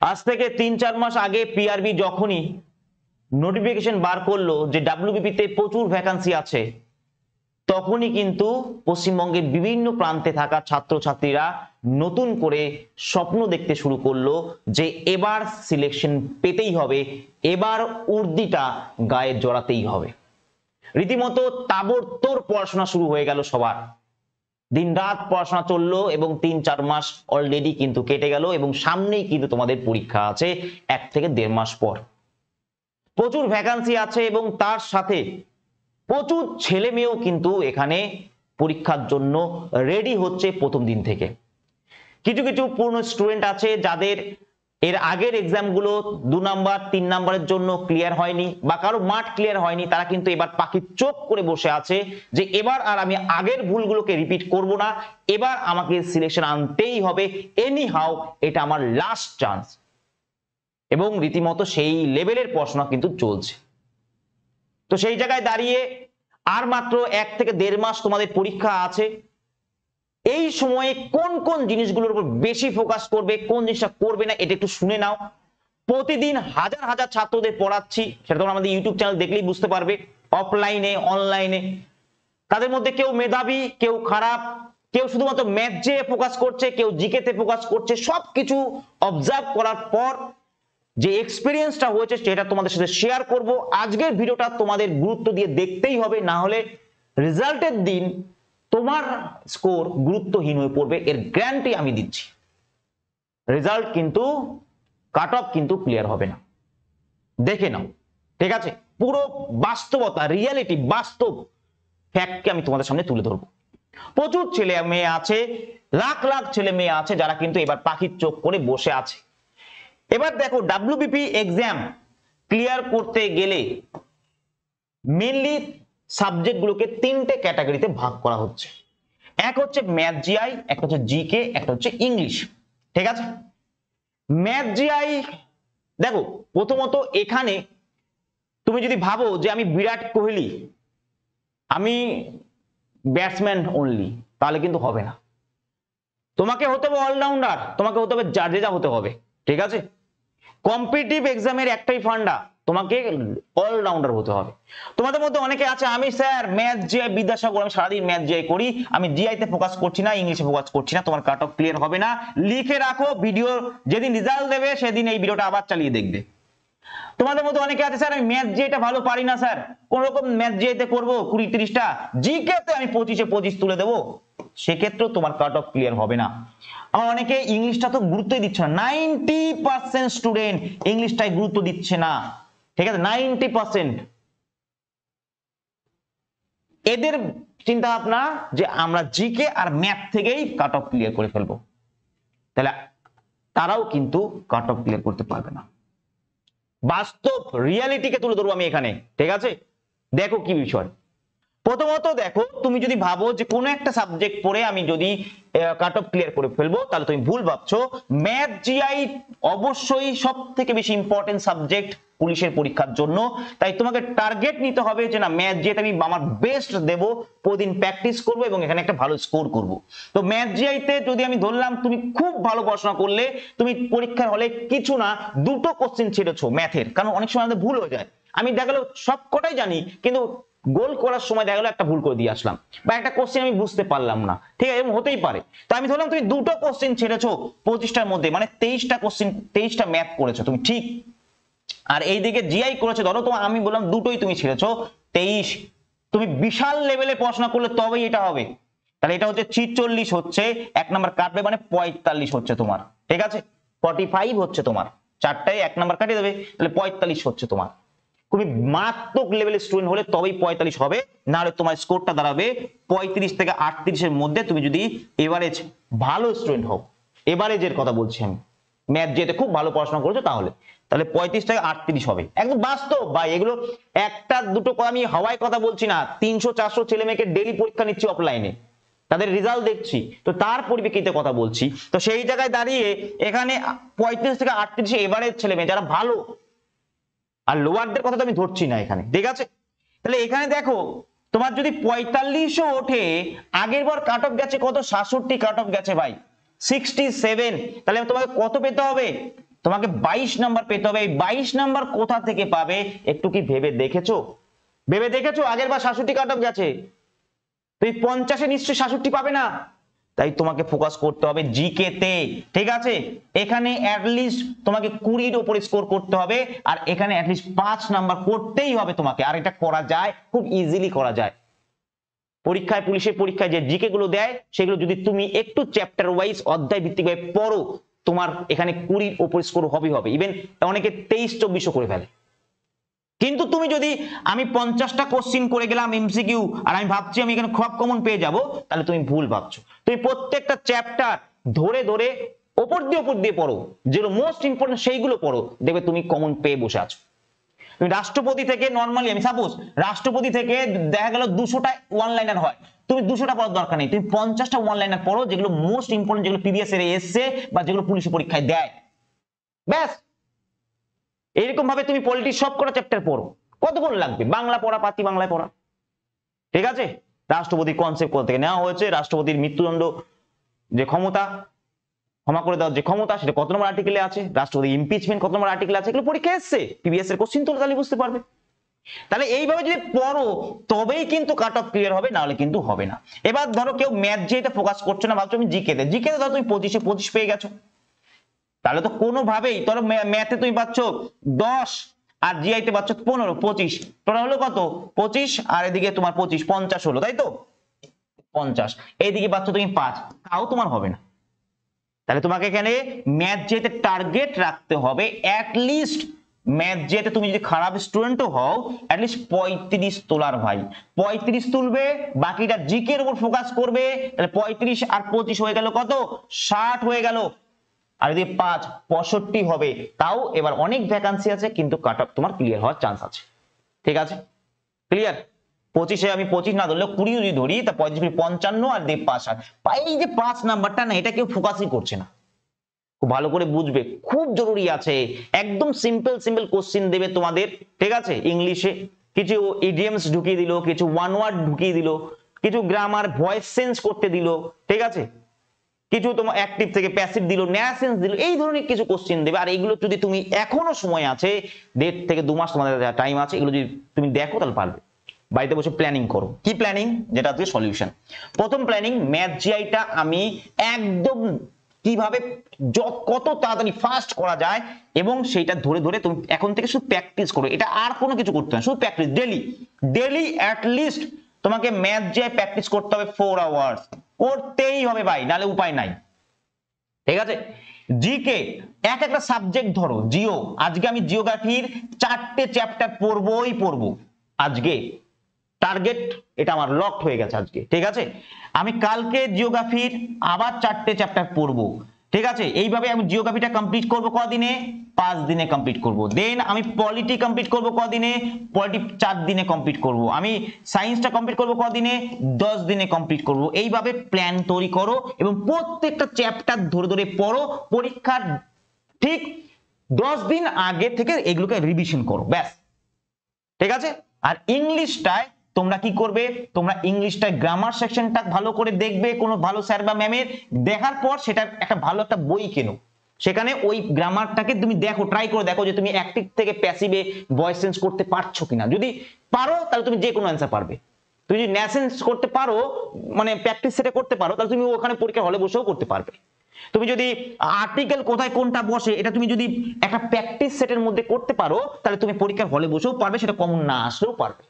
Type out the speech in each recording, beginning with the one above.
আজ থেকে তিন, চার মাস আগে পিআরবি যখনই নোটিফিকেশন বার করল যে ডাব্লিউবিপি তে প্রচুর ভ্যাকান্সি আছে, তখনই কিন্তু পশ্চিমবঙ্গের বিভিন্ন প্রান্তে থাকা ছাত্রছাত্রীরা নতুন করে স্বপ্ন দেখতে শুরু করল যে এবার সিলেকশন পেতেই হবে, এবার উর্দিটা গায়ে জড়াতেই হবে। রীতিমতো তাবড়তোর পড়াশোনা শুরু হয়ে গেল সবার। দিন রাত পড়াশোনা চলল এবং তিন, চার মাস অলরেডি কিন্তু কেটে গেল এবং সামনেই কিন্তু তোমাদের পরীক্ষা আছে এক থেকে দেড় মাস পর। প্রচুর ভ্যাকান্সি আছে এবং তার সাথে প্রচুর ছেলে মেয়েও কিন্তু এখানে পরীক্ষার জন্য রেডি হচ্ছে প্রথম দিন থেকে। কিছু কিছু পুরনো স্টুডেন্ট আছে যাদের এর আগের এক্সামগুলো দু নাম্বার তিন নাম্বারের জন্য ক্লিয়ার হয়নি বা কারও মাঠ ক্লিয়ার হয়নি, তারা কিন্তু এবার পাখির চোখ করে বসে আছে যে এবার আর আমি আগের ভুলগুলোকে রিপিট করব না, এবার আমাকে সিলেকশন আনতেই হবে। এনি হাউ এটা আমার লাস্ট চান্স এবং রীতিমতো সেই লেভেলের পড়াশোনা কিন্তু চলছে। তো সেই জায়গায় দাঁড়িয়ে আর মাত্র এক থেকে দেড় মাস তোমাদের পরীক্ষা আছে। এই সময়ে কোন কোন জিনিসগুলোর উপর বেশি ফোকাস করবে, কোন জিনিসটা করবে না, এটা একটু শুনে নাও। প্রতিদিন হাজার হাজার ছাত্রদের পড়াচ্ছি, সেটা তোমরা আমাদের ইউটিউব চ্যানেল দেখলেই বুঝতে পারবে অফলাইনে অনলাইনে তাদের মধ্যে কেউ মেধাবী, কেউ খারাপ, কেউ শুধুমাত্র ম্যাথ যে ফোকাস করছে, কেউ জিকেতে ফোকাস করছে, সবকিছু অবজার্ভ করার পর যে এক্সপিরিয়েন্সটা হয়েছে, সেটা তোমাদের সাথে শেয়ার করব। আজকের ভিডিওটা তোমাদের গুরুত্ব দিয়ে দেখতেই হবে, না হলে রেজাল্টের দিন তোমার স্কোর গুরুত্বহীন হয়ে পড়বে, এর গ্যারান্টি আমি দিচ্ছি। রেজাল্ট কিন্তু কাট অফ কিন্তু ক্লিয়ার হবে না। দেখে নাও, ঠিক আছে? পুরো বাস্তবতা রিয়েলিটি বাস্তব ফ্যাক্টকে আমি তোমাদের সামনে তুলে ধরবো। প্রচুর ছেলে মেয়ে আছে, লাখ লাখ ছেলে মেয়ে আছে যারা কিন্তু এবার পাখির চোখ করে বসে আছে। এবার দেখো ডাব্লিউবিপি এক্সাম ক্লিয়ার করতে গেলে মেনলি সাবজেক্টগুলোকে তিনটে ক্যাটাগরিতে ভাগ করা হচ্ছে। এক হচ্ছে ম্যাথ জিআই একটা হচ্ছে জিকে একটা হচ্ছে ইংলিশ ঠিক আছে? ম্যাথ জিআই দেখো, প্রথমত এখানে তুমি যদি ভাবো যে আমি বিরাট কোহলি, আমি ব্যাটসম্যান অনলি তাহলে কিন্তু হবে না। তোমাকে হতে হবে অলরাউন্ডার তোমাকে হতে হবে জাডেজা হতে হবে। ঠিক আছে? কম্পিটিটিভ এক্সামের একটাই ফান্ডা তোমাকে অলরাউন্ডার হতে হবে। তোমাদের মধ্যে অনেকে আছে, আমি স্যার ম্যাথ জিআই বিদ্যাসাগর, আমি সারাদিন ম্যাথ জিআই করি, আমি জিআই তে ফোকাস করছি না, ইংলিশে ফোকাস করছি না, তোমার কাট অফ ক্লিয়ার হবে না। লিখে রাখো ভিডিও যেদিন রেজাল্ট দেবে, সেদিন এই ভিডিওটা আবার চালিয়ে দেখবে। তোমাদের মধ্যে অনেকে আছে, স্যার, আমি ম্যাথ জিআইটা ভালো পারি না, স্যার। কোন রকম ম্যাথ জিআইতে করব কুড়ি তিরিশটা জিকে তে আমি পঁচিশে পঁচিশ তুলে দেবো। সেক্ষেত্রেও তোমার কাট অফ ক্লিয়ার হবে না। আমার অনেকে ইংলিশটা তো গুরুত্বই দিচ্ছে না। নাইনটি পার্সেন্ট স্টুডেন্ট ইংলিশটাই গুরুত্ব দিচ্ছে না। ঠিক আছে নাইনটি পার্সেন্ট এদের চিন্তা ভাবনা যে আমরা জিকে আর ম্যাথ থেকেই কাট অফ ক্লিয়ার করে ফেলব। তাহলে তারাও কিন্তু কাট অফ ক্লিয়ার করতে পারবে না। বাস্তব রিয়ালিটিকে তুলে ধরবো আমি এখানে, ঠিক আছে? দেখো কি বিষয়। প্রথমত দেখো, তুমি যদি ভাবো যে কোনো একটা সাবজেক্ট পড়ে আমি যদি কাট অফ ক্লিয়ার করে ফেলব, তাহলে তুমি ভুল ভাবছ। ম্যাথ জিআই অবশ্যই সব থেকে বেশি ইম্পর্টেন্ট সাবজেক্ট পুলিশের পরীক্ষার জন্য। তাই তোমাকে টার্গেট নিতে হবে যে না ম্যাথ জিআইতে আমি আমার বেস্ট দেব, প্রতিদিন প্র্যাকটিস করব এবং এখানে একটা ভালো স্কোর করব। তো ম্যাথ জিআইতে যদি আমি ধরলাম, তুমি খুব ভালো পড়াশোনা করলে, তুমি পরীক্ষার হলে কিছু না, দুটো কোশ্চেন ছেড়েছো ম্যাথের কারণ অনেক সময় আমাদের ভুল হয়ে যায়। আমি দেখাল সব কটাই জানি, কিন্তু গোল করার সময় দেখা গেলো একটা ভুল করে দিয়ে আসলাম বা একটা কোশ্চেন আমি বুঝতে পারলাম না। ঠিক আছে? হতেই পারে। তো আমি ধরলাম তুমি দুটো কোশ্চেন ছেড়েছো পঁচিশটার মধ্যে মানে তেইশটা কোশ্চেন তেইশটা ম্যাথ করেছ তুমি, ঠিক? আর এইদিকে জিআই করেছ, ধরো তোমার আমি বললাম দুটোই তুমি ছেড়েছো, তেইশ। তুমি বিশাল লেভেলে পড়াশোনা করলে তবেই এটা হবে। তাহলে এটা হচ্ছে ছিচল্লিশ হচ্ছে, এক নাম্বার কাটবে মানে পঁয়তাল্লিশ হচ্ছে তোমার। ঠিক আছে? ফর্টি হচ্ছে তোমার। চারটায় এক নাম্বার কাটিয়ে দেবে, তাহলে পঁয়তাল্লিশ হচ্ছে তোমার। খুবই মারাত্মক লেভেলের স্টুডেন্ট হলে তবেই পঁয়তাল্লিশ হবে না হলে তোমার স্কোরটা দাঁড়াবে পঁয়ত্রিশ থেকে আটত্রিশের মধ্যে তুমি যদি এভারেজ ভালো স্টুডেন্ট হও। এভারেজের কথা বলছি আমি। ম্যাথ যেতে খুব ভালো পড়াশোনা করেছ তাহলে। তাহলে পঁয়ত্রিশ থেকে আটত্রিশ হবে। একদম বাস্তব, ভাই, এগুলো একটা দুটো আমি হাওয়ায় কথা বলছি না, তিনশো, চারশো ছেলে মেয়েকে ডেলি পরীক্ষা নিচ্ছি অফলাইনে তাদের রেজাল্ট দেখছি। তো তার পরিপ্রেক্ষিতে কথা বলছি। তো সেই জায়গায় দাঁড়িয়ে এখানে পঁয়ত্রিশ থেকে আটত্রিশে এভারেজ ছেলে মেয়ে, যারা ভালো আর লোয়ারদের কথা তো আমি ধরছি না এখানে, ঠিক আছে? তাহলে এখানে দেখো, তোমার যদি পঁয়তাল্লিশও ওঠে, আগের বার কাট অফ গেছে কত? সাতষট্টি কাট অফ গেছে ভাই। সিক্সটি সেভেন তাহলে তোমাকে কত পেতে হবে? তোমাকে বাইশ নাম্বার পেতে হবে। এই বাইশ নাম্বার কোথা থেকে পাবে? একটু কি ভেবে দেখেছ? ভেবে দেখেছ? আগের বার সাতষট্টি কাট অফ গেছে। তুই পঞ্চাশে নিশ্চয়ই সাতষট্টি পাবে না। তাই তোমাকে ফোকাস করতে হবে জিকে তে, ঠিক আছে? এখানে অ্যাটলিস্ট তোমাকে কুড়ির ওপরে স্কোর করতে হবে, আর এখানে অ্যাটলিস্ট পাঁচ নাম্বার করতেই হবে তোমাকে, আর এটা করা যায়, খুব ইজিলি করা যায়। পরীক্ষায়, পুলিশের পরীক্ষায় যে জিকে গুলো দেয়, সেগুলো যদি তুমি একটু চ্যাপ্টার ওয়াইজ অধ্যায় ভিত্তিকভাবে পড়ো, তোমার এখানে কুড়ির ওপর স্কোর হবে হবে। ইভেন অনেকে তেইশ, চব্বিশও করে ফেলে। কিন্তু তুমি যদি আমি পঞ্চাশটা কোশ্চিন করে গেলাম এমসিকিউ আর আমি ভাবছি আমি এখানে খুব কমন পেয়ে যাব, তাহলে তুমি ভুল ভাবছ। তুমি প্রত্যেকটা চ্যাপ্টার ধরে ধরে ওপর দিয়ে ওপর দিয়ে পড়ো। যেগুলো মোস্ট ইম্পর্টেন্ট সেইগুলো পড়ো। দেখবে তুমি কমন পেয়ে বসে আছো। তুমি রাষ্ট্রপতি থেকে নর্মালি আমি সাপোজ রাষ্ট্রপতি থেকে দেখা গেল দুশোটা ওয়ান লাইনার হয়। তুমি দুশোটা পড়ার দরকার নেই। তুমি পঞ্চাশটা ওয়ান লাইনার পড়ো, যেগুলো মোস্ট ইম্পর্টেন্ট যেগুলো পিবিএস এর এসছে বা যেগুলো পুলিশের পরীক্ষায় দেয়। ব্যাস। এইরকম ভাবে তুমি পলিটি সব কটা চ্যাপ্টার পড়ো। কতক্ষণ লাগবে? বাংলা পড়া, পাতি বাংলায় পড়া। ঠিক আছে? রাষ্ট্রপতির কনসেপ্ট কোথা থেকে নেওয়া হয়েছে? রাষ্ট্রপতির মৃত্যুদণ্ড যে ক্ষমতা, ক্ষমা করে দেওয়ার যে ক্ষমতা, সেটা কত নম্বর আর্টিকেলে আছে? রাষ্ট্রপতি ইমপিচমেন্ট কত নম্বর আর্টিকেল আছে? এগুলো পরীক্ষা এসছে। পিবিএস এর কোশ্চিন তোলে তাহলে বুঝতে পারবে। তাহলে এইভাবে যদি পড়ো, তবেই কিন্তু কাট অফ ক্লিয়ার হবে, নাহলে কিন্তু হবে না। এবার ধরো কেউ ম্যাথ যেটা ফোকাস করছে না, ভাবছ আমি জিকে দে জিকে ধরো তুমি পঁচিশে, পঁচিশ পেয়ে গেছো। তাহলে তো কোনোভাবেই ধরো ম্যাথে তুমি পাচ্ছ দশ, আর জিআইতে পাচ্ছ পনেরো, পঁচিশ। টোটাল হলো কত? পঁচিশ, আর এদিকে তোমার পঁচিশ, পঞ্চাশ হলো, তাই তো? পঞ্চাশ। এইদিকে পাচ্ছ তুমি পাঁচ। তাও তোমার হবে না। তাহলে তোমাকে এখানে ম্যাথ যেতে টার্গেট রাখতে হবে অ্যাটলিস্ট ম্যাথ যেতে তুমি যদি খারাপ স্টুডেন্টও হও অ্যাটলিস্ট পঁয়ত্রিশ তোলার ভাই। পঁয়ত্রিশ তুলবে, বাকিটা জিকের উপর ফোকাস করবে, তাহলে পঁয়ত্রিশ আর পঁচিশ হয়ে গেল কত? ষাট হয়ে গেল। আর যদি পাঁচ পঁয়ষট্টি হবে, তাও এবার অনেক ভ্যাকান্সি আছে, কিন্তু কাট অফ তোমার ক্লিয়ার হওয়ার চান্স আছে। ঠিক আছে? ক্লিয়ার পঁচিশে আমি পঁচিশ না ধরলে কুড়ি যদি ধরি, তা পঁয়ত্রিশ পঞ্চান্ন আর দেব পাঁচ আর এই যে পাঁচ নাম্বারটা না, এটা কেউ ফোকাসই করছে না। খুব ভালো করে বুঝবে। খুব জরুরি আছে। একদম সিম্পল সিম্পল কোশ্চিন দেবে তোমাদের। ঠিক আছে? ইংলিশে কিছু ইডিয়ামস ঢুকিয়ে দিল, কিছু ওয়ান ওয়ার্ড ঢুকিয়ে দিল, কিছু গ্রামার ভয়েস চেঞ্জ করতে দিল। ঠিক আছে? কিছু তোমার অ্যাক্টিভ থেকে প্যাসিভ দিল ন্যাসেন্স দিল, এই ধরনের কিছু কোশ্চেন দেবে। আর এইগুলো যদি তুমি এখনও সময় আছে, দেড় থেকে দু মাস তোমাদের টাইম আছে, এগুলো যদি তুমি দেখো, তাহলে পারবে। বাড়িতে বসে প্ল্যানিং করো। কি প্ল্যানিং যেটা হচ্ছে সলিউশন প্রথম প্ল্যানিং ম্যাথ জিআইটা আমি একদম কীভাবে কত তাড়াতাড়ি ফাস্ট করা যায়, এবং সেইটা ধরে ধরে তুমি এখন থেকে শুধু প্র্যাকটিস করো। এটা আর কোনো কিছু করতে না, শুধু প্র্যাকটিস ডেলি ডেলি লিস্ট তোমাকে ম্যাথ জিআই প্র্যাকটিস করতে হবে ফোর আওয়ার্স করতেই হবে ভাই, নালে উপায় নাই। ঠিক আছে? জিকে এক একটা সাবজেক্ট ধরো জিও আজকে আমি জিওগ্রাফির চারটে চ্যাপ্টার পড়বই পড়ব। আজকে টার্গেট এটা আমার লক হয়ে গেছে আজকে। ঠিক আছে? আমি কালকে জিওগ্রাফির আবার চারটে চ্যাপ্টার পড়ব। ঠিক আছে? এইভাবে আমি জিওগ্রাফিটা কমপ্লিট করব কদিনে? পাঁচ দিনে কমপ্লিট করব। দেন আমি পলিটি কমপ্লিট করব কদিনে? পলিটি চার দিনে কমপ্লিট করব। আমি সায়েন্সটা কমপ্লিট করব কদিনে? দশ দিনে কমপ্লিট করব। এইভাবে প্ল্যান তৈরি করো এবং প্রত্যেকটা চ্যাপ্টার ধরে ধরে পড়ো। পরীক্ষার ঠিক দশ দিন আগে থেকে এগুলোকে রিভিশন করো। ব্যাস। ঠিক আছে? আর ইংলিশটায় তোমরা কি করবে? তোমরা ইংলিশটায় গ্রামার সেকশনটা ভালো করে দেখবে, কোনো ভালো স্যার বা ম্যামের দেখার পর সেটা একটা ভালো একটা বই কেনো। সেখানে ওই গ্রামারটাকে তুমি দেখো ট্রাই করে দেখো যে তুমি অ্যাক্টিভ থেকে প্যাসিভে ভয়েস চেঞ্জ করতে পারছ কিনা। যদি পারো, তাহলে তুমি যে কোনো অ্যান্সার পারবে। তুমি যদি ন্যাসেন্স করতে পারো মানে প্র্যাকটিস সেটা করতে পারো, তাহলে তুমি ওখানে পরীক্ষা হলে বসেও করতে পারবে। তুমি যদি আর্টিকেল কোথায় কোনটা বসে, এটা তুমি যদি একটা প্র্যাকটিস সেটের মধ্যে করতে পারো, তাহলে তুমি পরীক্ষার হলে বসেও পারবে, সেটা কমন না আসলেও পারবে।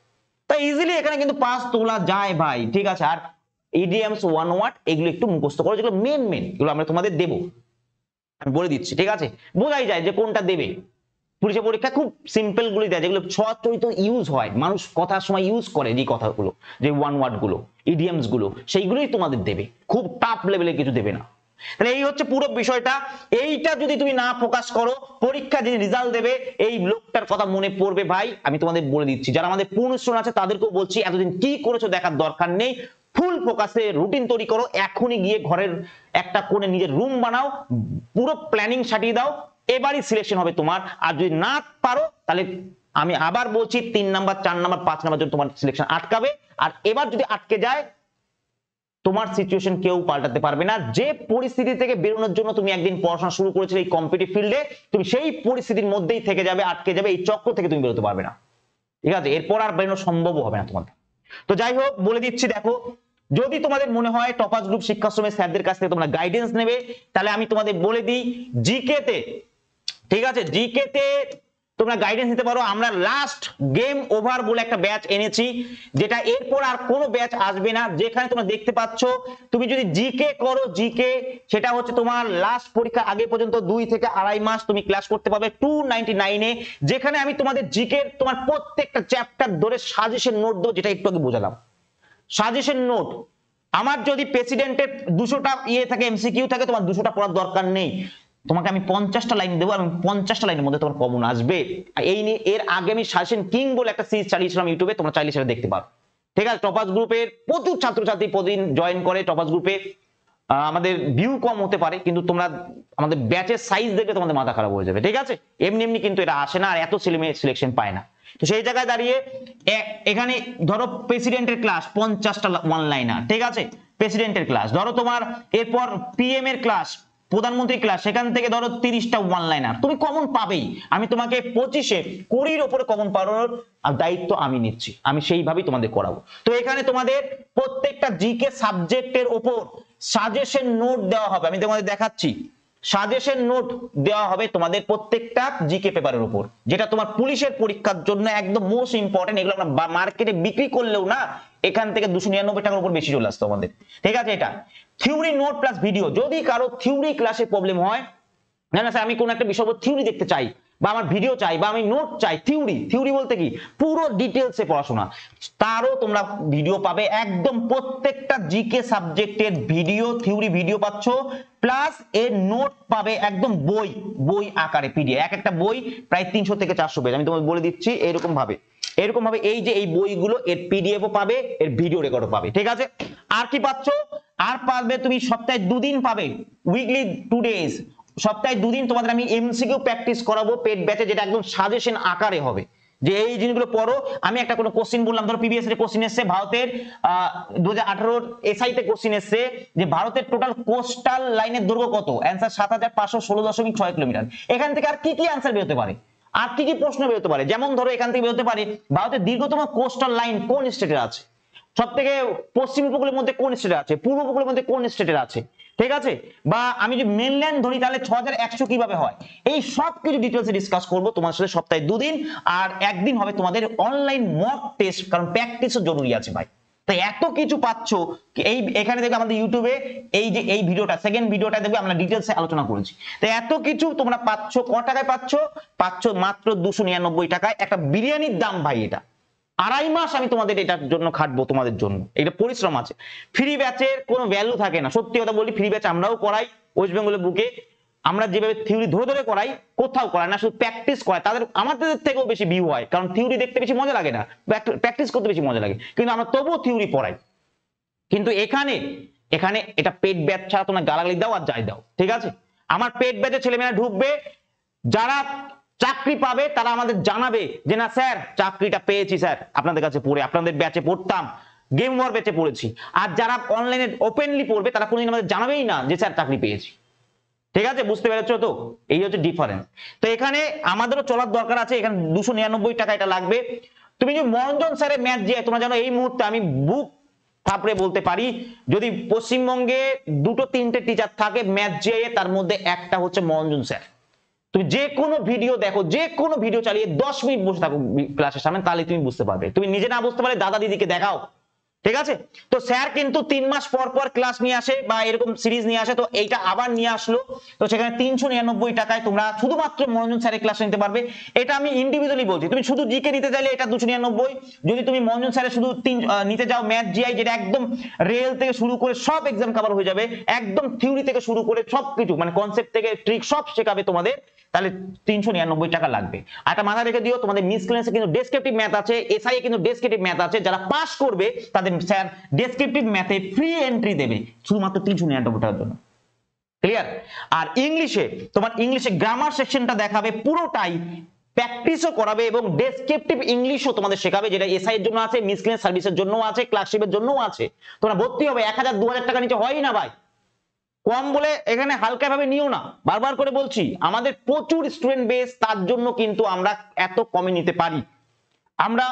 তাই ইজিলি এখানে কিন্তু পাস তোলা যায় ভাই, ঠিক আছে? আর ইডিএমস ওয়ান ওয়াট এগুলো একটু মুখস্থ করো, যেগুলো মেন মেন এগুলো আমরা তোমাদের দেবো। আমি বলে দিচ্ছি, ঠিক আছে? বোঝাই যায় যে কোনটা দেবে। পুলিশের পরীক্ষা খুব সিম্পল গুলি দেয়, যেগুলো সচরিত ইউজ হয়। মানুষ কথার সময় ইউজ করে যে কথাগুলো, যে ওয়ান ওয়ার্ডগুলো ইডিএমসগুলো, সেইগুলোই তোমাদের দেবে। খুব টাফ লেভেলে কিছু দেবে না। তাহলে এই হচ্ছে পুরো বিষয়টা। এইটা যদি তুমি না ফোকাস করো, পরীক্ষা যে রেজাল্ট দেবে, এই লোকটার কথা মনে পড়বে ভাই। আমি তোমাদের বলে দিচ্ছি, যারা আমাদের পূর্ণ স্টুডেন্ট আছে, তাদেরকেও বলছি, এতদিন কি করেছ দেখার দরকার নেই। ফুল ফোকাসে রুটিন তৈরি করো, এখনই গিয়ে ঘরের একটা কোণে নিজের রুম বানাও, পুরো প্ল্যানিং সাটিয়ে দাও, এবারই সিলেকশন হবে তোমার। আর যদি না পারো, তাহলে আমি আবার বলছি, তিন নাম্বার, চার নাম্বার, পাঁচ নাম্বার জন্য তোমার সিলেকশন আটকাবে। আর এবার যদি আটকে যায় তোমার সিচুয়েশন কেউ পাল্টাতে পারবে না। যে পরিস্থিতি থেকে বেরোনোর জন্য তুমি একদিন পড়াশোনা শুরু করেছিলে এই কম্পিটিভ ফিল্ডে তুমি সেই পরিস্থিতির মধ্যেই থেকে যাবে, আটকে যাবে, এই চক্র থেকে তুমি বেরোতে পারবে না। ঠিক আছে? এরপর আর বেরোনো সম্ভব হবে না তোমাদের। তো যাই হোক, বলে দিচ্ছি, দেখো, যদি তোমাদের মনে হয় টপাস গ্রুপ শিক্ষাশ্রমের স্যারদের কাছ থেকে তোমরা গাইডেন্স নেবে, তাহলে আমি তোমাদের বলে দিই জিকে তে, ঠিক আছে? জিকে তে তোমরা গাইডেন্স নিতে পারো। আমরা লাস্ট গেম ওভার বলে একটা ব্যাচ এনেছি, যেটা এরপর আর কোনো ব্যাচ আসবে না। যেখানে তোমরা দেখতে পাচ্ছ, তুমি যদি জিকে করো জিকে সেটা হচ্ছে তোমার লাস্ট পরীক্ষা আগে পর্যন্ত দুই থেকে আড়াই মাস তুমি ক্লাস করতে পারবে টু নাইনটি নাইনে যেখানে আমি তোমাদের জিকে তোমার প্রত্যেকটা চ্যাপ্টার ধরে সাজেশন নোট দেবো, যেটা একটু আগে বোঝালাম। সাজেশন নোট আমার যদি প্রেসিডেন্টের দুশোটা ইয়ে থাকে এমসিকিউ থাকে, তোমার দুশোটা পড়ার দরকার নেই। তোমাকে আমি পঞ্চাশটা লাইন দেবো এবং পঞ্চাশটা লাইনের মধ্যে তোমার কমন আসবে। এই নিয়ে এর আগে আমি সাজেশন কিং বলে একটা সিরিজ চালিয়েছিলাম ইউটিউবে তোমরা চাইলে সেটা দেখতে পারো। ঠিক আছে টপাস গ্রুপের প্রচুর ছাত্রছাত্রী প্রতিদিন জয়েন করে টপাস গ্রুপে আমাদের ভিউ কম হতে পারে, কিন্তু তোমরা আমাদের ব্যাচের সাইজ দেখে তোমাদের মাথা খারাপ হয়ে যাবে, ঠিক আছে? এমনি এমনি কিন্তু এটা আসে না, আর এত ছেলে মেয়ে সিলেকশন পায় না। তো সেই জায়গায় দাঁড়িয়ে এখানে ধরো প্রেসিডেন্টের ক্লাস পঞ্চাশটা ওয়ান লাইনার ঠিক আছে? প্রেসিডেন্টের ক্লাস ধরো তোমার এরপর পিএম এর ক্লাস প্রধানমন্ত্রী ক্লাস সেখান থেকে ধরো তিরিশটা ওয়ান লাইনার তুমি কমন পাবেই। আমি তোমাকে পঁচিশে কুড়ির ওপরে কমন পাওয়ার দায়িত্ব আমি নিচ্ছি। আমি সেইভাবেই তোমাদের করাবো। তো এখানে তোমাদের প্রত্যেকটা জিকে সাবজেক্টের ওপর সাজেশন নোট দেওয়া হবে। আমি তোমাদের দেখাচ্ছি। সাজেশন নোট দেওয়া হবে তোমাদের প্রত্যেকটা জিকে পেপারের উপর, যেটা তোমার পুলিশের পরীক্ষার জন্য একদম মোস্ট ইম্পর্টেন্ট এগুলো আমরা মার্কেটে বিক্রি করলেও না, এখান থেকে দুশো নিরানব্বই টাকার উপর বেশি চলে আসতো আমাদের। ঠিক আছে এটা? থিওরি নোট প্লাস ভিডিও যদি কারও থিওরি ক্লাসে প্রবলেম হয়, না না স্যার আমি কোনো একটা বিষয় থিওরি দেখতে চাই। বা আমার ভিডিও চাই, বা আমি নোট চাই থিওরি থিওরি বলতে কি? পুরো ডিটেলসে পড়াশোনা। তারও তোমরা ভিডিও পাবে একদম প্রত্যেকটা জিকে সাবজেক্টের ভিডিও থিওরি ভিডিও পাচ্ছ প্লাস এর নোট পাবে একদম বই বই আকারে পিডিএফ এক একটা বই প্রায় তিনশো থেকে চারশো পেজ আমি তোমাকে বলে দিচ্ছি, এরকম ভাবে। এরকম ভাবে এই যে এই বইগুলো, এর পিডিএফও পাবে, এর ভিডিও রেকর্ডও পাবে। ঠিক আছে? আর কি পাচ্ছ? আর পাবে তুমি সপ্তাহে দুদিন পাবে। উইকলি টু ডেজ সপ্তাহে দুদিন তোমাদের আমি এমসিকিউ প্র্যাকটিস করাবো, পেট ব্যাচে যেটা একদম সাজেশন আকারে হবে। যে এই জিনিসগুলো পড়ো, আমি একটা কোনো কোশ্চিন বললাম, ধরো পিবিএস এর কোশ্চিন এসছে, ভারতের দু হাজার আঠারোর এসআই তে কোশ্চিন এসছে, যে ভারতের টোটাল কোস্টাল লাইনের দৈর্ঘ্য কত? অ্যান্সার সাত হাজার পাঁচশো ষোলো দশমিক ছয় কিলোমিটার। এখান থেকে আর কি কি অ্যান্সার বেরোতে পারে? আর কি কি প্রশ্ন বেরোতে পারে? যেমন ধরো এখান থেকে বেরোতে পারে, ভারতের দীর্ঘতম কোস্টাল লাইন কোন স্টেটের আছে? সব থেকে পশ্চিম উপকূলের মধ্যে কোন স্টেটের আছে? পূর্ব উপকূলের মধ্যে কোন স্টেটের আছে? ঠিক আছে? বা আমি যদি মেনল্যান্ড ধরি, তাহলে ছ হাজার একশো কীভাবে হয়? এই সব কিছু ডিটেলসে ডিসকাস করব তোমার সাথে সপ্তাহে দুদিন, আর একদিন হবে তোমাদের অনলাইন মক টেস্ট কারণ প্র্যাকটিসও জরুরি আছে ভাই। তাই এত কিছু পাচ্ছ, এই, এখানে দেখবে আমাদের ইউটিউবে এই যে, এই ভিডিওটা সেকেন্ড ভিডিওটা দেখবে আমরা ডিটেলসে আলোচনা করেছি। তাই এত কিছু তোমরা পাচ্ছ, ক টাকায় পাচ্ছ? পাচ্ছ মাত্র দুশো নিরানব্বই টাকায়। একটা বিরিয়ানির দাম ভাই এটা। আড়াই মাস আমি তোমাদের এটার জন্য খাটবো, তোমাদের জন্য। এটা পরিশ্রম আছে। ফ্রি ব্যাচের কোনো ভ্যালু থাকে না। সত্যি কথা বলি ফ্রি ব্যাচ আমরাও করাই ওয়েস্ট বেঙ্গলের বুকে আমরা যেভাবে থিওরি ধরে ধরে করাই, কোথাও করাই না, শুধু প্র্যাকটিস করাই। তাদের, আমাদের থেকেও বেশি ভিউ হয়, কারণ থিওরি দেখতে বেশি মজা লাগে না। প্র্যাকটিস করতে বেশি মজা লাগে। কিন্তু আমরা তবুও থিওরি পড়াই। কিন্তু এখানে এখানে এটা পেট ব্যাচ ছাড়া তোমরা গালাগালি দাও আর যাই দাও। ঠিক আছে? আমার পেট ব্যাচে ছেলেমেয়েরা ঢুকবে, যারা চাকরি পাবে, তারা আমাদের জানাবে যে, না স্যার, চাকরিটা পেয়েছি স্যার, আপনাদের কাছে পড়ে, আপনাদের ব্যাচে পড়তাম, গেম ওয়ার ব্যাচে পড়েছি। আর যারা অনলাইনে ওপেনলি পড়বে, তারা কোনোদিন আমাদের জানাবেই না যে, স্যার, চাকরি পেয়েছি। ঠিক আছে? বুঝতে পেরেছ তো? এই হচ্ছে ডিফারেন্স তো এখানে আমাদেরও চলার দরকার আছে, এখানে দুশো নিরানব্বই টাকা এটা লাগবে। তুমি যদি মনোরঞ্জন স্যারের ম্যাচ যে তোমরা জানো এই মুহূর্তে আমি বুক থাপড়ে বলতে পারি, যদি পশ্চিমবঙ্গে দুটো তিনটে টিচার থাকে ম্যাথ যে তার মধ্যে একটা হচ্ছে মনোরঞ্জন স্যার। তুমি যে কোনো ভিডিও দেখো, যে কোনো ভিডিও চালিয়ে দশ মিনিট বসে থাকো ক্লাসের সামনে, তাহলে তুমি বুঝতে পারবে। তুমি নিজে না বুঝতে পারলে দাদা দিদিকে দেখাও। ঠিক আছে? তো স্যার কিন্তু তিন মাস পর পর ক্লাস নিয়ে আসে বা এরকম সিরিজ নিয়ে আসে, তো এইটা আবার নিয়ে আসলো। তো সেখানে তিনশো নিরানব্বই টাকায় তোমরা শুধুমাত্র মনোরঞ্জন স্যারের ক্লাস নিতে পারবে। এটা আমি ইন্ডিভিজুয়ালি বলছি। তুমি শুধু জিকে নিতে চাইলে এটা দুশো নিরানব্বই। যদি তুমি মনোরঞ্জন স্যারের শুধু তিন নিতে যাও ম্যাথ জিআই যেটা একদম রেল থেকে শুরু করে সব এক্সাম কভার হয়ে যাবে, একদম থিওরি থেকে শুরু করে সব কিছু মানে কনসেপ্ট থেকে ট্রিক সব শেখাবে তোমাদের, তাহলে তিনশো নিরানব্বই টাকা লাগবে। আর একটা মাথা রেখে দিও, তোমাদের মিসক্লেন্সে কিন্তু ডেসক্রিপটিভ ম্যাথ আছে এসআই কিন্তু ডেসক্রিপটিভ ম্যাথ আছে, যারা পাস করবে, তাদের স্যার ডেসক্রিপটিভ ম্যাথে ফ্রি এন্ট্রি দেবে, শুধুমাত্র তিনশো নিরানব্বই জন্য। ক্লিয়ার আর ইংলিশে তোমার ইংলিশে গ্রামার সেকশনটা দেখাবে, পুরোটাই প্র্যাকটিসও করাবে এবং ডেসক্রিপটিভ ইংলিশও তোমাদের শেখাবে, যেটা এসআই এর জন্য আছে মিসক্লেন সার্ভিসের জন্য আছে ক্লার্কশিপের জন্যও আছে। তোমরা ভর্তি হবে, এক হাজার দু হাজার টাকা নিচে হয় না ভাই। কম বলে এখানে হালকা ভাবে নিও না। বারবার করে বলছি, আমাদের প্রচুর স্টুডেন্ট বেস তার জন্য কিন্তু আমরা এত কমে নিতে পারি। আমরা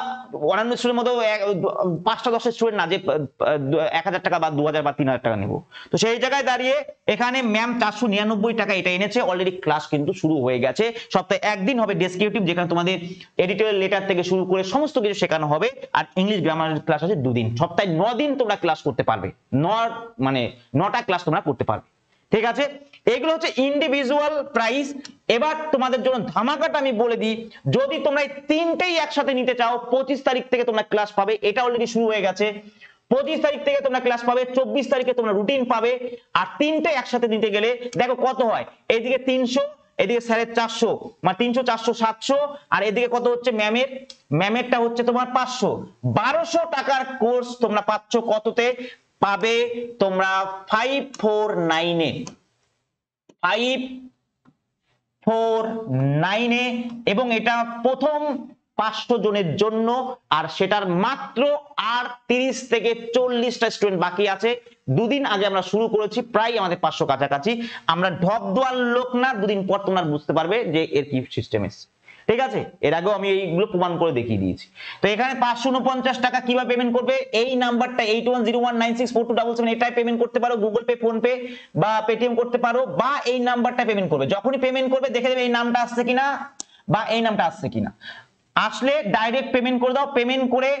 অন্যান্য স্টুডেন্ট মতো পাঁচটা দশটা স্টুডেন্ট না, যে এক হাজার টাকা বা দু হাজার বা তিন হাজার টাকা নেব। তো সেই জায়গায় দাঁড়িয়ে এখানে ম্যাম চারশো নিরানব্বই টাকা এটা এনেছে অলরেডি ক্লাস কিন্তু শুরু হয়ে গেছে। সপ্তাহে একদিন হবে ডেসক্রিপটিভ যেখানে তোমাদের এডিটোরিয়াল লেটার থেকে শুরু করে সমস্ত কিছু শেখানো হবে, আর ইংলিশ গ্রামার ক্লাস আছে দুদিন। সপ্তাহে ন দিন তোমরা ক্লাস করতে পারবে। ন মানে নটা ক্লাস তোমরা করতে পারবে। ঠিক আছে? এগুলো হচ্ছে ইন্ডিভিজুয়াল প্রাইস এবার তোমাদের জন্য ধামাকাটা আমি বলে দিই, যদি তোমরা এই তিনটেই একসাথে নিতে চাও, পঁচিশ তারিখ থেকে তোমরা ক্লাস পাবে, এটা অলরেডি শুরু হয়ে গেছে। পঁচিশ তারিখ থেকে তোমরা ক্লাস পাবে, চব্বিশ তারিখে তোমরা রুটিন পাবে। আর তিনটে একসাথে নিতে গেলে, দেখো কত হয়? এইদিকে তিনশো, এদিকে স্যারের চারশো মানে তিনশো, চারশো, সাতশো, আর এদিকে কত হচ্ছে ম্যামের? ম্যামেরটা হচ্ছে তোমার পাঁচশো। বারোশো টাকার কোর্স তোমরা পাচ্ছ কততে? পাবে তোমরা ফাইভ ফোর নাইনে ফাইভ ফোর নাইনে এবং এটা প্রথম পাঁচশো জনের জন্য, আর সেটার মাত্র আর তিরিশ থেকে চল্লিশটা স্টুডেন্ট বাকি আছে। দুদিন আগে আমরা শুরু করেছি, প্রায় আমাদের পাঁচশো কাছাকাছি। আমরা ঢপ দোয়ার লোক না, দুদিন পর তোমরা বুঝতে পারবে যে এর কি সিস্টেম এসছে। ঠিক আছে? এর আগেও আমি এইগুলো প্রমাণ করে দেখিয়ে দিয়েছি। তো এখানে পাঁচশো উনপঞ্চাশ টাকা কীভাবে পেমেন্ট করবে? এই নাম্বারটা eight one zero one nine six four two double seven এটাই পেমেন্ট করতে পারো গুগল পে ফোন পে বা পেটিএম করতে পারো, বা এই নাম্বারটা পেমেন্ট করবে। যখনই পেমেন্ট করবে, দেখে দেবে এই নামটা আসছে কিনা বা এই নামটা আসছে কিনা। আসলে ডাইরেক্ট পেমেন্ট করে দাও পেমেন্ট করে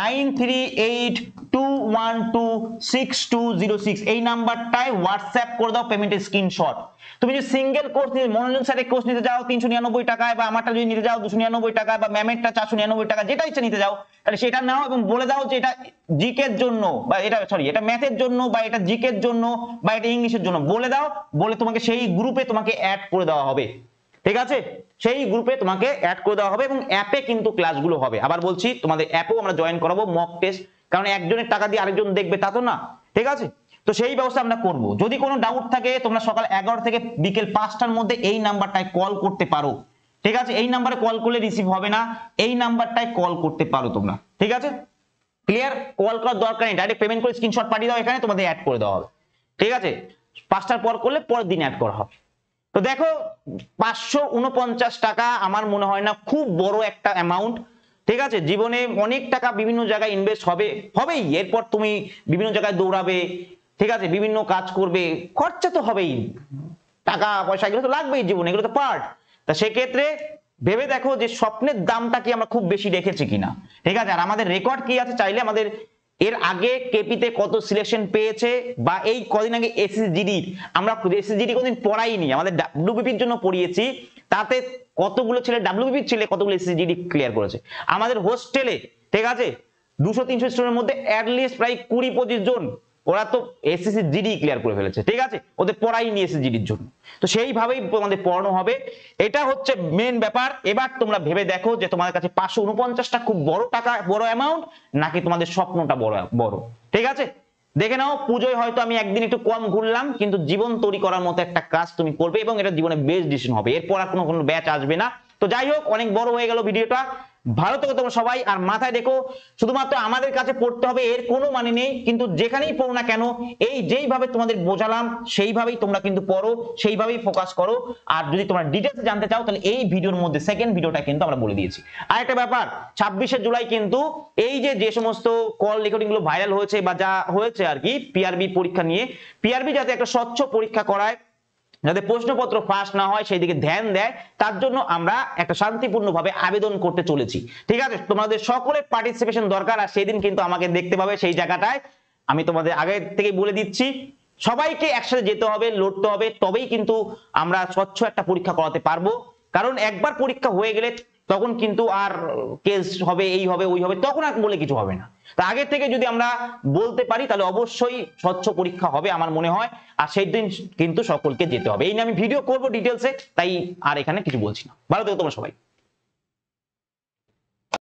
nine three eight two one two six two zero six এই নাম্বারটায় হোয়াটসঅ্যাপ করে দাও পেমেন্টের স্ক্রিনশট তুমি যদি সিঙ্গেল কোর্স নিতে, মনোরঞ্জন স্যারের কোর্স নিতে যাও তিনশো নিরানব্বই টাকায় বা আমারটা যদি নিতে যাও দুশো নিরানব্বই টাকায় বা ম্যামেরটা চারশো নিরানব্বই টাকা যেটা ইচ্ছা নিতে যাও, তাহলে সেটা নাও এবং বলে দাও যে এটা জিকের জন্য বা এটা সরি এটা ম্যাথের জন্য বা এটা জিকের জন্য বা এটা ইংলিশের জন্য। বলে দাও, বলে তোমাকে সেই গ্রুপে তোমাকে অ্যাড করে দেওয়া হবে। ঠিক আছে? সেই গ্রুপে তোমাকে অ্যাড করে দেওয়া হবে এবং অ্যাপে কিন্তু ক্লাসগুলো হবে। আবার বলছি, তোমাদের অ্যাপেও আমরা জয়েন করাবো মক টেস্ট কারণ একজনের টাকা দিয়ে আরেকজন দেখবে তা তো না। ঠিক আছে? তো সেই ব্যবস্থা আমরা করব। যদি কোনো ডাউট থাকে, তোমরা সকাল এগারো থেকে বিকেল পাঁচটার মধ্যে এই নাম্বারটায় কল করতে পারো। ঠিক আছে? এই নাম্বারে কল করলে রিসিভ হবে না। এই নাম্বারটায় কল করতে পারো তোমরা। ঠিক আছে? ক্লিয়ার কল করার দরকার নেই। ডাইরেক্ট পেমেন্ট করে স্ক্রিনশট পাঠিয়ে দাও, এখানে তোমাদের অ্যাড করে দেওয়া হবে। ঠিক আছে? পাঁচটার পর করলে পরের দিন অ্যাড করা হবে। তো দেখো, পাঁচশো উনপঞ্চাশ টাকা আমার মনে হয় না খুব বড় একটা অ্যামাউন্ট ঠিক আছে? জীবনে অনেক টাকা বিভিন্ন জায়গায় ইনভেস্ট হবে, হবেই। এরপর তুমি বিভিন্ন জায়গায় দৌড়াবে, ঠিক আছে? বিভিন্ন কাজ করবে, খরচা তো হবেই। টাকা, পয়সা, এগুলো তো লাগবেই জীবনে, এগুলো তো পার্ট তা সেক্ষেত্রে ভেবে দেখো যে স্বপ্নের দামটা কি আমরা খুব বেশি রেখেছি কিনা, ঠিক আছে? আর আমাদের রেকর্ড কি আছে চাইলে আমাদের এর আগে কেপিতে কত সিলেকশন পেয়েছে বা এই কদিন আগে এসএসজিডি আমরা এসএসজিডি কোনদিন পড়াইনি, আমাদের ডাব্লিউবিপির জন্য পড়িয়েছি, তাতে কতগুলো ছেলে ডাব্লিউবিপির ছেলে কতগুলো এসএসজিডি ক্লিয়ার করেছে? আমাদের হোস্টেলে ঠিক আছে? দুশো তিনশো স্টুডেন্টের মধ্যে অ্যাটলিস্ট প্রায় কুড়ি পঁচিশ জন ওরা তো এসএসসি জিডি ক্লিয়ার করে ফেলেছে, ঠিক আছে? ওদের পড়াই নিয়ে এসে জিডির জন্য। তো সেইভাবেই তোমাদের পড়ানো হবে। এটা হচ্ছে মেন ব্যাপার। এবার তোমরা ভেবে দেখো যে তোমাদের কাছে পাঁচশো উনপঞ্চাশটা খুব বড় টাকা, বড় অ্যামাউন্ট নাকি তোমাদের স্বপ্নটা বড় বড়। ঠিক আছে? দেখে নাও, পুজোয় হয়তো আমি একদিন একটু কম ঘুরলাম, কিন্তু জীবন তৈরি করার মতো একটা কাজ তুমি করবে এবং এটা জীবনে বেস্ট ডিসিশন হবে। এরপর আর কোনো কোনো ব্যাচ আসবে না। তো যাই হোক, অনেক বড় হয়ে গেল ভিডিওটা ভালো থেকো তোমরা সবাই, আর মাথায় দেখো শুধুমাত্র আমাদের কাছে পড়তে হবে, এর কোনো মানে নেই, কিন্তু যেখানেই পড়ো না কেন, এই যেইভাবে তোমাদের বোঝালাম, সেইভাবেই তোমরা কিন্তু পড়ো, সেইভাবেই ফোকাস করো, আর যদি তোমরা ডিটেলস জানতে চাও, তাহলে এই ভিডিওর মধ্যে সেকেন্ড ভিডিওটা কিন্তু আমরা বলে দিয়েছি। আর একটা ব্যাপার, ছাব্বিশে জুলাই কিন্তু এই যে যে সমস্ত কল রেকর্ডিংগুলো ভাইরাল হয়েছে, বা যা হয়েছে আর কি পিআরবি পরীক্ষা নিয়ে পিআরবি যাতে একটা স্বচ্ছ পরীক্ষা করায় যাতে প্রশ্নপত্র ফাঁস না হয় সেই দিকে ধ্যান দেয়, তার জন্য আমরা একটা শান্তিপূর্ণভাবে আবেদন করতে চলেছি। ঠিক আছে? তোমাদের সকলের পার্টিসিপেশন দরকার, আর সেই দিন কিন্তু আমাকে দেখতে পাবে সেই জায়গাটায়। আমি তোমাদের আগে থেকে বলে দিচ্ছি, সবাইকে একসাথে যেতে হবে, লড়তে হবে, তবেই কিন্তু আমরা স্বচ্ছ একটা পরীক্ষা করাতে পারব। কারণ একবার পরীক্ষা হয়ে গেলে তখন কিন্তু আর কেস হবে, এই হবে, ওই হবে, তখন আর বলে কিছু হবে না। তা আগে থেকে যদি আমরা বলতে পারি, তাহলে অবশ্যই স্বচ্ছ পরীক্ষা হবে আমার মনে হয়, আর সেই দিন কিন্তু সকলকে যেতে হবে। এই নিয়ে আমি ভিডিও করব ডিটেলসে তাই আর এখানে কিছু বলছি না। ভালো থেকো তোমরা সবাই।